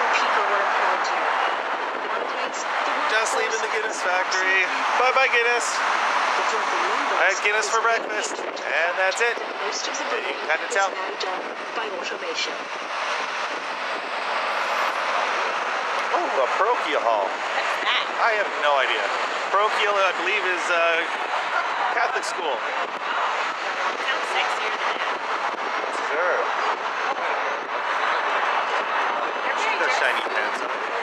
people were employed here. In other words, the Just leaving the Guinness factory. Bye bye, Guinness. The I had Guinness for breakfast, and that's it. Most of the Yeah, you brewing can kinda tell. now by automation. Oh, a parochial hall. What's that? I have no idea. Parochial, I believe, is uh, Catholic school. got shiny pants on.